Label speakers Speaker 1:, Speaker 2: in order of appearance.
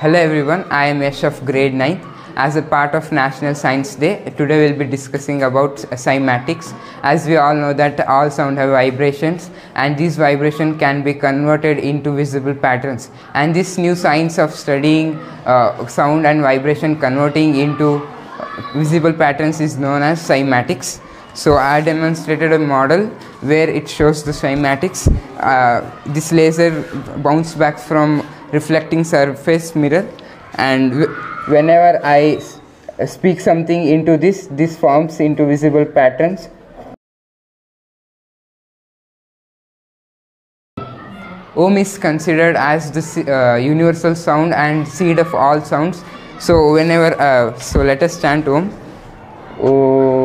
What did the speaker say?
Speaker 1: Hello everyone, I am Yash of grade 9th. As a part of National Science Day, today we'll be discussing about cymatics. As we all know that all sound have vibrations and these vibration can be converted into visible patterns. And this new science of studying uh, sound and vibration converting into visible patterns is known as cymatics. So I demonstrated a model where it shows the cymatics. Uh, this laser bounce back from reflecting surface mirror and whenever I speak something into this, this forms into visible patterns. Om is considered as the uh, universal sound and seed of all sounds. So whenever, uh, so let us chant Om. Om.